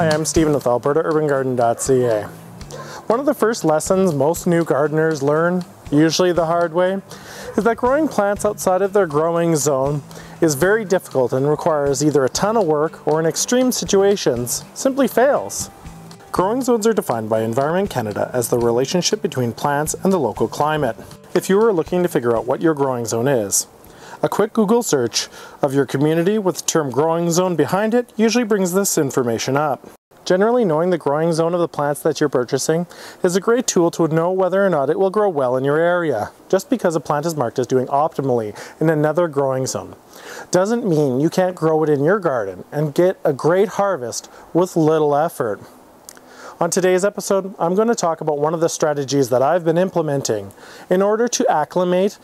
Hi, I'm Stephen with AlbertaUrbanGarden.ca. One of the first lessons most new gardeners learn, usually the hard way, is that growing plants outside of their growing zone is very difficult and requires either a ton of work or in extreme situations simply fails. Growing zones are defined by Environment Canada as the relationship between plants and the local climate. If you are looking to figure out what your growing zone is, a quick Google search of your community with the term growing zone behind it usually brings this information up. Generally, knowing the growing zone of the plants that you're purchasing is a great tool to know whether or not it will grow well in your area. Just because a plant is marked as doing optimally in another growing zone doesn't mean you can't grow it in your garden and get a great harvest with little effort. On today's episode, I'm going to talk about one of the strategies that I've been implementing in order to acclimate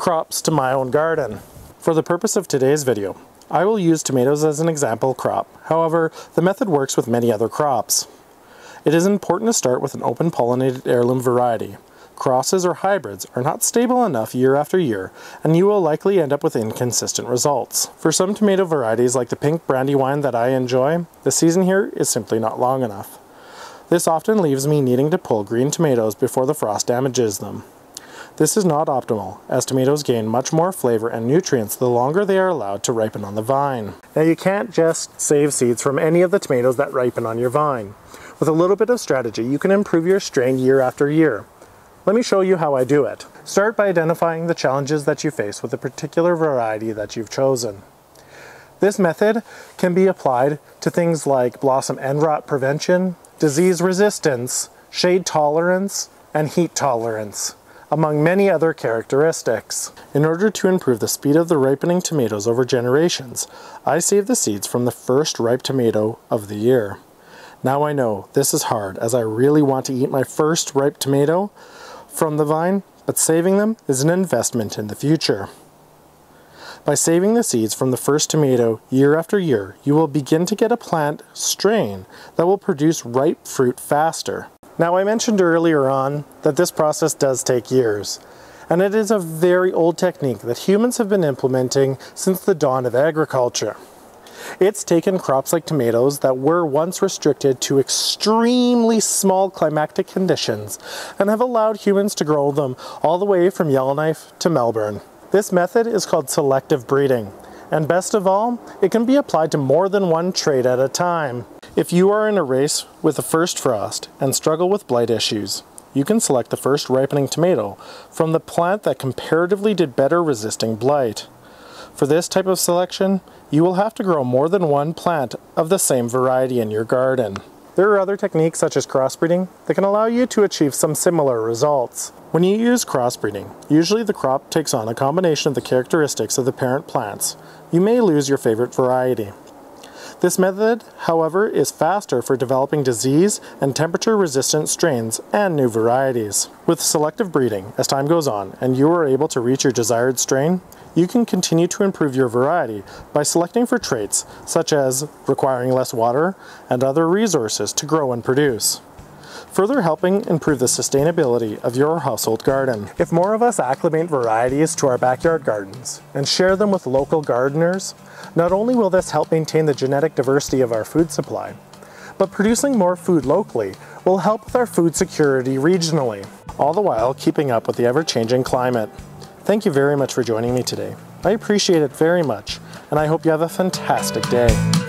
crops to my own garden. For the purpose of today's video, I will use tomatoes as an example crop. However, the method works with many other crops. It is important to start with an open pollinated heirloom variety. Crosses or hybrids are not stable enough year after year, and you will likely end up with inconsistent results. For some tomato varieties like the pink brandywine that I enjoy, the season here is simply not long enough. This often leaves me needing to pull green tomatoes before the frost damages them. This is not optimal, as tomatoes gain much more flavor and nutrients the longer they are allowed to ripen on the vine. Now you can't just save seeds from any of the tomatoes that ripen on your vine. With a little bit of strategy, you can improve your strain year after year. Let me show you how I do it. Start by identifying the challenges that you face with a particular variety that you've chosen. This method can be applied to things like blossom end rot prevention, disease resistance, shade tolerance, and heat tolerance among many other characteristics. In order to improve the speed of the ripening tomatoes over generations, I save the seeds from the first ripe tomato of the year. Now I know this is hard as I really want to eat my first ripe tomato from the vine, but saving them is an investment in the future. By saving the seeds from the first tomato year after year, you will begin to get a plant strain that will produce ripe fruit faster. Now I mentioned earlier on that this process does take years, and it is a very old technique that humans have been implementing since the dawn of agriculture. It's taken crops like tomatoes that were once restricted to extremely small climatic conditions and have allowed humans to grow them all the way from Yellowknife to Melbourne. This method is called selective breeding, and best of all, it can be applied to more than one trait at a time. If you are in a race with a first frost and struggle with blight issues, you can select the first ripening tomato from the plant that comparatively did better resisting blight. For this type of selection, you will have to grow more than one plant of the same variety in your garden. There are other techniques such as crossbreeding that can allow you to achieve some similar results. When you use crossbreeding, usually the crop takes on a combination of the characteristics of the parent plants. You may lose your favorite variety. This method, however, is faster for developing disease and temperature resistant strains and new varieties. With selective breeding, as time goes on and you are able to reach your desired strain, you can continue to improve your variety by selecting for traits such as requiring less water and other resources to grow and produce further helping improve the sustainability of your household garden. If more of us acclimate varieties to our backyard gardens and share them with local gardeners, not only will this help maintain the genetic diversity of our food supply, but producing more food locally will help with our food security regionally, all the while keeping up with the ever-changing climate. Thank you very much for joining me today. I appreciate it very much, and I hope you have a fantastic day.